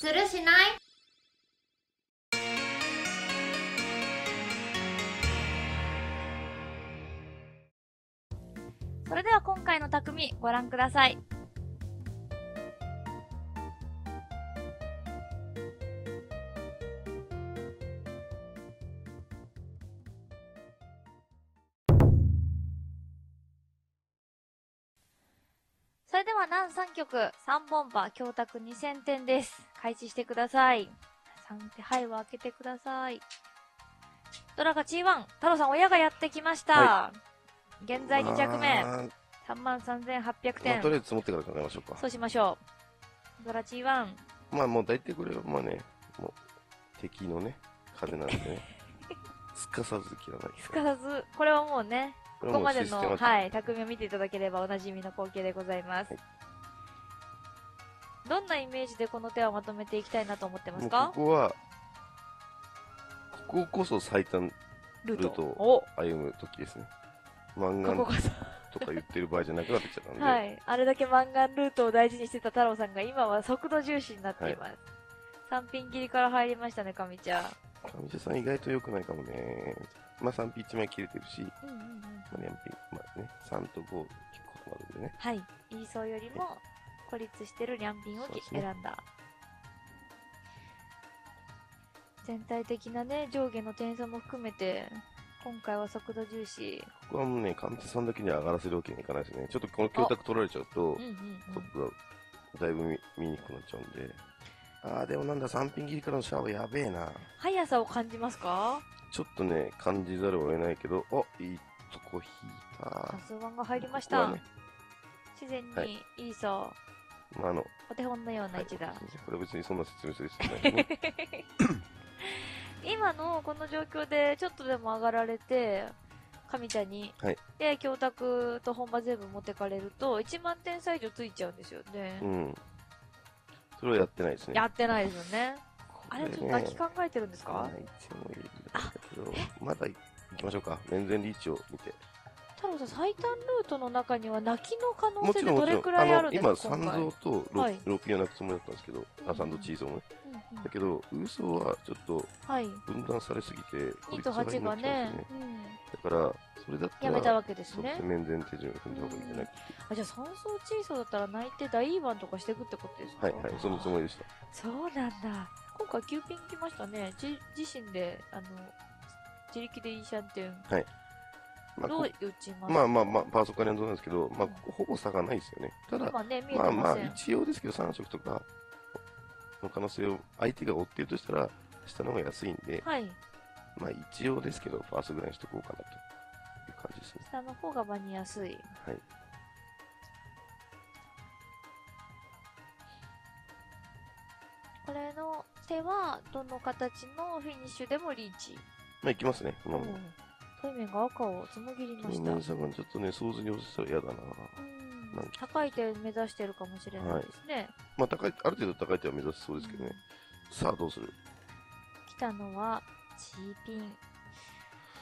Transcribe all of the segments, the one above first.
するしない？それでは今回の匠ご覧ください。それでは南3曲、3本馬、教託2000点です。開始してください。3手牌を開けてください。ドラが G1、太郎さん親がやってきました。は現在2着目。まあ3万3800ま点あ、とりあえず積もってから考えましょうか。そうしましょう。ドラ G1。まあもう大体これはまあね、もう敵のね、風なんでね、すかさず切らないすかさず、これはもうね、こここまでの、はい、匠を見ていただければおなじみの光景でございます。はいどんなイメージでこの手をまとめていきたいなと思ってますか？ここは、こここそ最短ルルートお歩む時ですね。マンガンこここそ。とか言ってる場合じゃなくなってきちゃったんで、はい。あれだけマンガンルートを大事にしてた太郎さんが今は速度重視になっています。三品切りから入りましたね、神ちゃん。上地さん意外と良くないかもね。まあ 3P1 枚切れてるし、うんうんうん。まあ、2P、まあね、3と5結構あるんでね。はい。イーソーよりも孤立してるリャンピンをね選んだ。全体的なね、上下の点差も含めて、今回は速度重視。ここはもうね、上地さんだけには上がらせるわけにはいかないですね。ちょっとこの供託取られちゃうとうん、うんトップがだいぶ見見にくくなっちゃうんで。あー、でもなんだ、3品切りからのシャワーやべえな。速さを感じますか？ちょっとね、感じざるを得ないけど、あ、いいとこ引いた。パスワンが入りました。ね、自然はいにイーソー、まあ、あの、お手本のようなはい位置だ。これ別にそんな説明する必要ないね。今のこの状況でちょっとでも上がられて、神ちゃんに、はいで、教託と本場全部持ってかれると、1万点差以上ついちゃうんですよね。うん。それはやってないですね。やってないですよね。あれ、ちょっとね泣き考えてるんですか？泣いてもいいんだけど、まだ行きましょうか。面前リーチを見て。太郎さん、最短ルートの中には泣きの可能性もちろん、もちろん、でどれくらいあるんですか今、三蔵とロ,、はいロピを泣くつもりだったんですけど、うんあ、三蔵チーゾーね。だけど、ウーソーはちょっとはい。分断されすぎて、2と8がね、だから、それだったら、やめたわけですね面前手順を踏んだ方がいいんじゃないあじゃあ、三層チーソーだったら泣いて大イーワンとかしていくってことですか？はい、はい、そのつもりでした。そうなんだ。今回9ピン来ましたね。じ自身で、あの、自力でイーシャンテン。まあ、どうこ打ちますまあまあまあ、パーソカリアンドなんですけど、まあ、ここほぼ差がないですよね。ただ、まあね、まあまあ一応ですけど、3色とかの可能性を相手が追っているとしたら、下の方が安いんで、はい。まあ一応ですけど、ファーストぐらいにしとこうかなという感じですね。下の方が場にやすい。はい。これの手は、どの形のフィニッシュでもリーチ。まあ行きますね。このまま。トイメンが赤をつもぎりました。皆さんがちょっとね、想像に落ちたら嫌だな。うんなんか高い手目指してるかもしれないですね。まあ高い、ある程度高い手は目指せそうですけどね。さあどうする？来たのは、チーピン。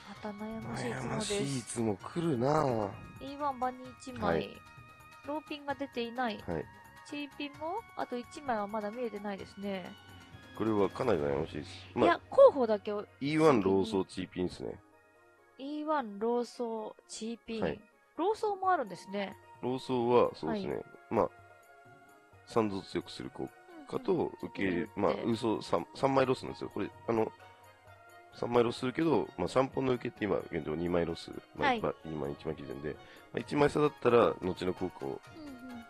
また悩ましいつも悩ましいいです。つも来るなは E1 場に1枚、はいローピンが出ていない。い。チーピンも、あと1枚はまだ見えてないですね。これはかなり悩ましいです。いやまあ、、候補だけを E1 ローソーチーピンですね。E1 ローソー、チーピン、はいローソーもあるんですね。ローソーは、そうですね。まあ、三度強くする効果と、受け入れ、まあ、うん嘘3、三枚ロスなんですよ。これ、あの、3枚ロスするけど、まあ、3本の受けって今、現状2枚ロス。まあ、はいまあ今1枚基準で、まあ、1枚差だったら、後の効果を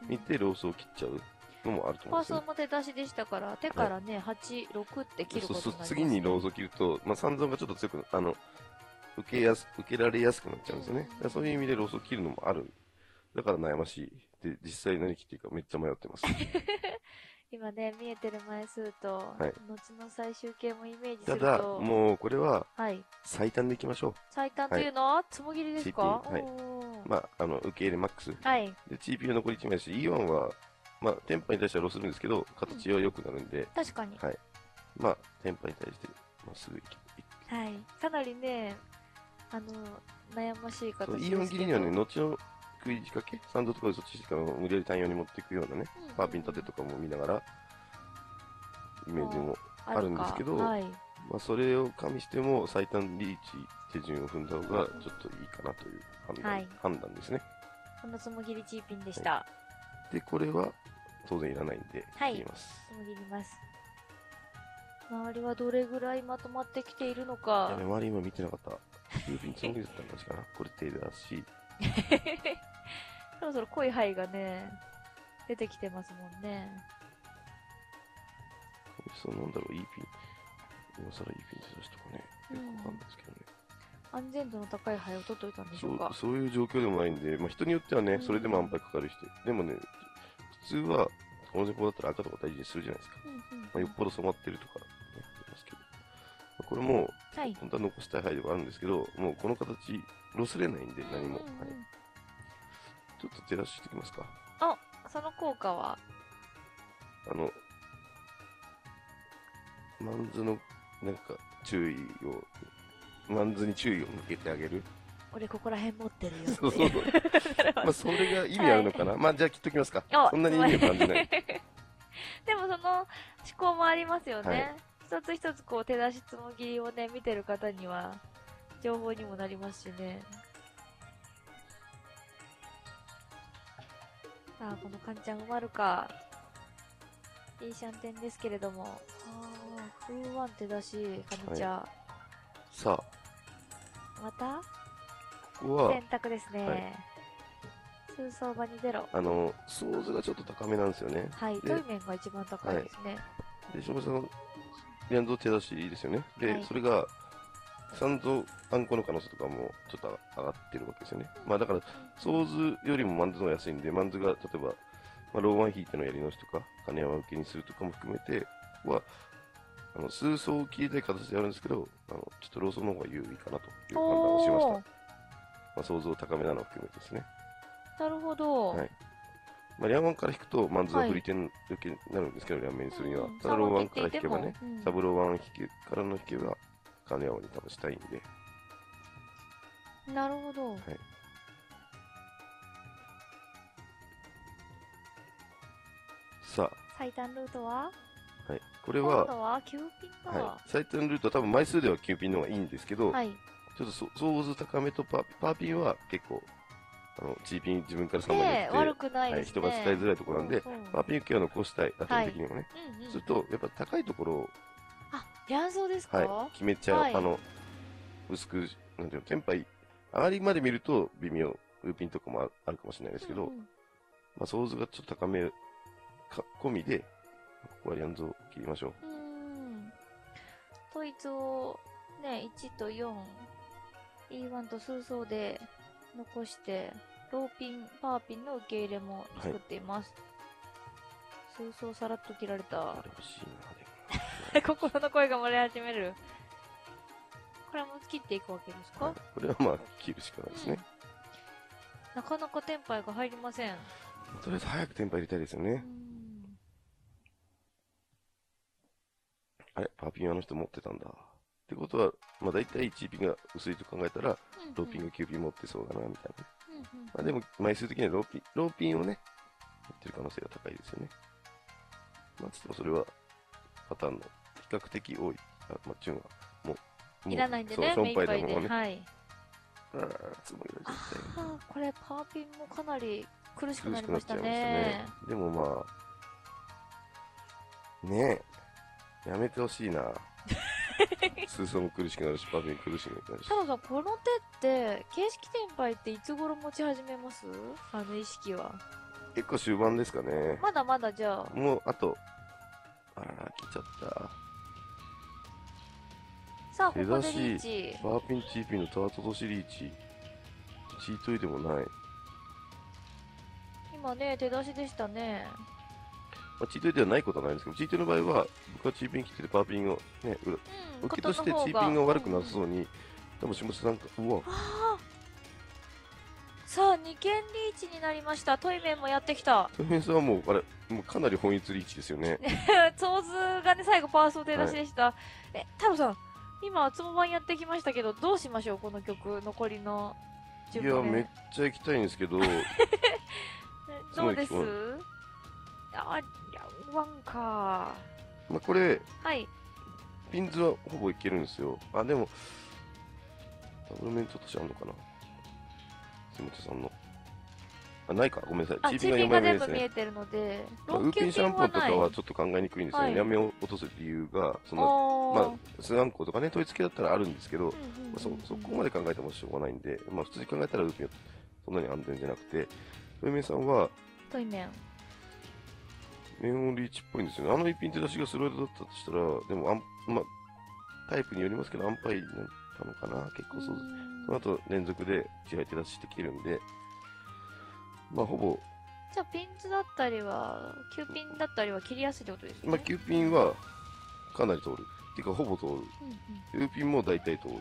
見て、ローソーを切っちゃうのもあるとフ思うんですよ、ァーストも手出しでしたから、手からね、8、6って切るそうそうことになります、次にローソー切ると、まあ、三蔵がちょっと強くな、あの、受けやす、受けられやすくなっちゃうんですよね。だからそういう意味でローソー切るのもある。だから悩ましい。で、実際何切っていいかめっちゃ迷ってます。今ね、見えてる枚数と、はい後の最終形もイメージすたると、だ、もうこれははい。最短でいきましょ最短というのは、つもぎりですか、はい。まあ、あの、受け入れマックス。はい。で、GPU 残り1枚だし、E1 は、まあ、テンパに対してはロスするんですけど、形は良くなるんで、確かに。はいまあ、テンパに対して、まっすぐいき、いはい。かなりね、あの、悩ましい形そうですけど。E1 切りにはね、後の食い仕掛け、サンドとかでそっちしか無理やり単用に持っていくようなね、パーピン立てとかも見ながら、イメージも、ああるんですけどはい。まあ、それを加味しても最短リーチ手順を踏んだ方がちょっといいかなという判断,、はい判断ですね。このつもぎりチーピンでした。で、これは当然いらないんではい切ります。つもぎります。周りはどれぐらいまとまってきているのいかや。周り今見てなかった。郵便つもりだったん確かな。これ手だし、そろそろ濃い灰がね、出てきてますもんね。そうなんだろう、いいピン。今更いいピン手出しとかね。よくわかんないですけどね。安全度の高い灰を取っといたんでしそうょうか。そういう状況でもないんで、まあ、人によってはねう、んそれでも安牌かかる人、でもね、普通は、この前だったら赤とか大事にするじゃないですか。うんうんまあ、よっぽど染まってるとか、ね、ありますけど。まあこれも、はい。本当は残したい灰ではあるんですけど、もうこの形、ロスれないんで、何も。ちょっと照らしていきますか。その効果は、あの、マンズの、なんか、注意を、マンズに注意を向けてあげる。俺ここら辺持ってるよっていう。そうそう。まあ、それが意味あるのかな。まあ、じゃあ切っときますか。おそんなに意味を感じない。でもその思考もありますよね。はい一つ一つこう手出しつもぎりをね、見てる方には情報にもなりますしね。さあ、このカンちゃん埋まるか。いいシャンテンですけれども。ああ、風ワン手出し、カニちゃん。さまた？選、択ですね。はい通相場にゼロ。あの、ソーズがちょっと高めなんですよね。はい、でトイメンが一番高いですね。で、下村さん、リアンド手出しいいですよね。で、はいそれが、三度あんこの可能性とかもちょっと上がってるわけですよね。まあだから、ソーズよりもマンズの方が安いんで、マンズが例えば、まあ、ローワン引いてのやり直しとか、金山受けにするとかも含めては、あの、数層を切りたい形であるんですけど、あの、ちょっとローソンの方が有利かなという判断をしました。まあ、想像高めなのを含めてですね。なるほど。はいまあ、リャンワンから引くと、マンズは振り点受けになるんですけど、リャンメにするにはうん。ただローワンから引けばね、、サブローワン引けからの引けば、金山に多分したいんで、うんなるほど。さ最短ルートは？あ、はい、これ今は、度は9ピンか。はい、最短ルートは多分枚数では9ピンの方がいいんですけど、はい。ちょっとそソーズ高めとパーパーピンは結構、あの、チーピン自分から3枚ねえ、に悪くないはい、ですね。人が使いづらいところなんで、そうそうパーピン受けは残したい、打点的にもね。うんうんすると、やっぱ高いところを、あ、ヤンソーですか、はい、決めちゃう、はいあの、薄く、なんていうの、テンパイ、上がりまで見ると微妙、ウーピンとかもああるかもしれないですけど、うんうんまあ、ソーズがちょっと高めか込みで、ここはヤンズを切りましょう。うん。統一をね、1と4、E1 と数層で残して、ローピン、パーピンの受け入れも作っています。数層さらっと切られた 心の声が漏れ始める。これも切っていくわけですも。か、はい、これはまあ、切るしかないですね。なかなかテンパイが入りません。とりあえず早くテンパ入れたいですようね。んあれ、パーピンあの人持ってたんだ。ってことは、まあ大体1ピンが薄いと考えたら、ローピンが9ピン持ってそうだな、みたいな。うんうんまあでも、枚数的にはローピン、ローピンをね、持ってる可能性が高いですよね。まあ、つってもそれは、パターンの比較的多い。あ、まあ、チュンは、もう、もういらないんでね、そう、目ションパいっぱいで。イでもね。はい。ああ、つもりが絶これパーピンもかなり苦しくなりましたねね。。でもまあ、ねえ、やめてほしいな。スーソンも苦しくなるし、パーピン苦しくなるし太。郎さん、この手って、形式転売っていつ頃持ち始めます？あの意識は。結構終盤ですかね。まだまだじゃあ、もう、あと、あらら、来ちゃった。さあ、こ手こで出しリーチ。パーピン、チーピンのタートとシリーチ。チートイでもない。今ね、手出しでしたね。まあ、チートイではないことはないんですけど、チートイの場合は、僕はチーピン切っててパーピンをね、裏うん、受けとしてチーピンが悪くなさんそうに、多分下津さんか、うわ、さあ、2件リーチになりました。トイメンもやってきた。トイメンさんはもう、あれ、もうかなり本一リーチですよね。ソーズがね、最後パワーソー手出しでした。え、太郎さん、今、つも版やってきましたけど、どうしましょうこの曲、残りのいや、めっちゃ行きたいんですけど、どうです？あ、ワンか。まあ、これ、はい。ピンズはほぼいけるんですよ。あ、でも、ダブルメントとしてあるのかな杉本さんの。あ、ないか。ごめんなさい。あ、チーピンが全部見ねえてるので、まあウーピンシャンポ。ンとかはちょっと考えにくいんですよね。はいやめを落とす理由が、その、まあ、スアンコとかね、統一系だったらあるんですけど、うんうんうんまあ、そそこまで考えてもしょうがないんで、まあ、普通に考えたらウーピンはそんなに安全じゃなくて、トイメンさんは、トイメン。メンオンリーチっぽいんですよね。あの一品手出しがスロイドだったとしたら、でもあん、まあ、タイプによりますけど、アンパイだったのかな、結構そう、その後連続で試合手出ししてきてるんで、まあ、ほぼ、じゃあピンズだったりは、キューピンだったりは切りやすいってことですね。まあ、9ピンはかなり通る。っていうか、ほぼ通る。うんうん9ピンも大体通る。うん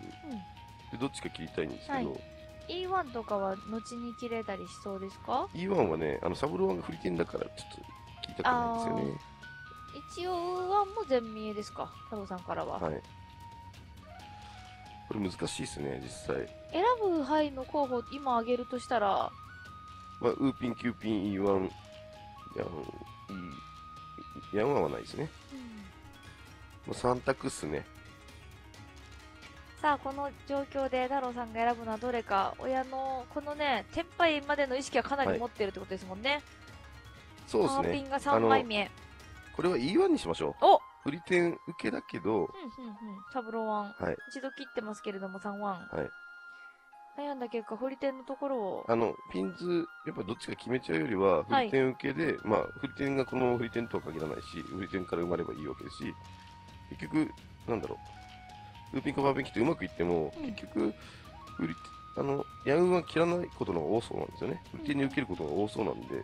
で、どっちか切りたいんですけど、はい E1 とかは後に切れたりしそうですか？E1 はね、あの、サブローンが振り点だから、ちょっと切りたくないんですよね。一応1も全見えですか？太郎さんからは。はい。これ難しいですね、実際。選ぶ範囲の候補、今挙げるとしたら、まあ、ウーピン、キューピン、E1、ヤン、E、ヤンはないですね。まあ、3択っすね。さあ、この状況で太郎さんが選ぶのはどれか、親の、このね、天敗までの意識はかなり持ってるってことですもんね。そうですね。ピンが3枚目。これは E1 にしましょう。お振り点受けだけど、うんうんうん。サブローワン。はい。一度切ってますけれども、3ワン。はい。悩んだ結果、振り点のところを。あの、ピンズ、やっぱどっちか決めちゃうよりは、振り点受けで、まあ、振り点がこの振り点とは限らないし、振り点から生まればいいわけですし、結局、なんだろう、ルーピンかバーベキューってうまくいっても、うん結局、振り、あの、ヤンウンは切らないことの方が多そうなんですよね。振り点に受けることが多そうなんで、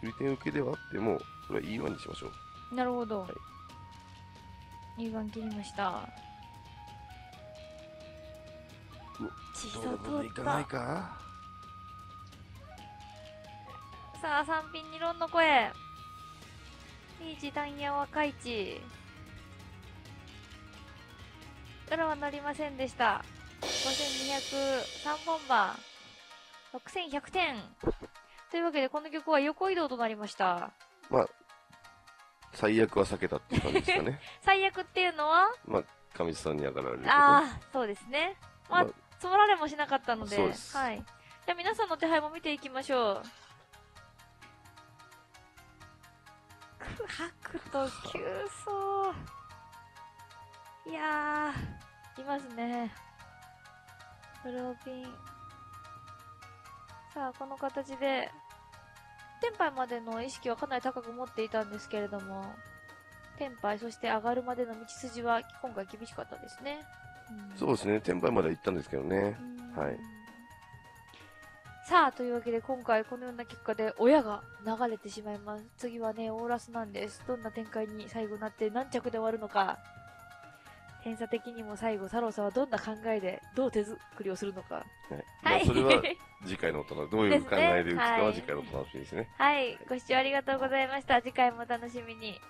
振り点受けではあっても、これは E1 にしましょう。なるほど。はい2番切りました。うわ小どさ通っういかないた。かさあ、3品2論の声。いい時短や若いち。裏はなりませんでした。5203本番。6100点。というわけで、この曲は横移動となりました。まあ、最悪は避けたっていう感じですかね。最悪っていうのは？まあ、上地さんに上がられる。ああ、そうですね。まあまあ積もられもしなかったので。そうですはい。じゃあ皆さんの手配も見ていきましょう。く白と急走。いやー、いますね。ブルーピン。さあ、この形で、テンパイまでの意識はかなり高く持っていたんですけれども、テンパイ、そして上がるまでの道筋は今回厳しかったですね。うんそうですね、転売までは行ったんですけどね。はい。さあ、というわけで今回このような結果で親が流れてしまいます。次はね、オーラスなんです。どんな展開に最後なって何着で終わるのか。偏差的にも最後、太郎さんはどんな考えでどう手作りをするのか。はい。それは次回のお楽どういう考えで打つかははい次回のお楽しみですね。はい。ご視聴ありがとうございました。次回もお楽しみに。